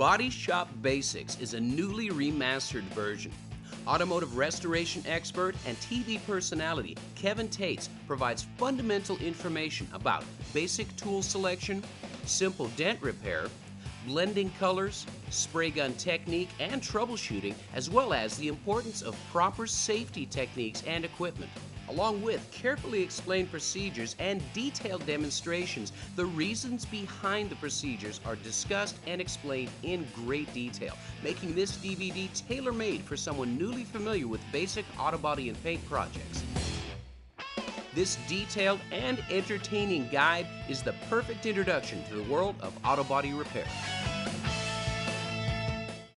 Body Shop Basics is a newly remastered version. Automotive restoration expert and TV personality Kevin Tetz provides fundamental information about basic tool selection, simple dent repair, blending colors, spray gun technique, and troubleshooting, as well as the importance of proper safety techniques and equipment. Along with carefully explained procedures and detailed demonstrations, the reasons behind the procedures are discussed and explained in great detail, making this DVD tailor made for someone newly familiar with basic auto body and paint projects. This detailed and entertaining guide is the perfect introduction to the world of auto body repair.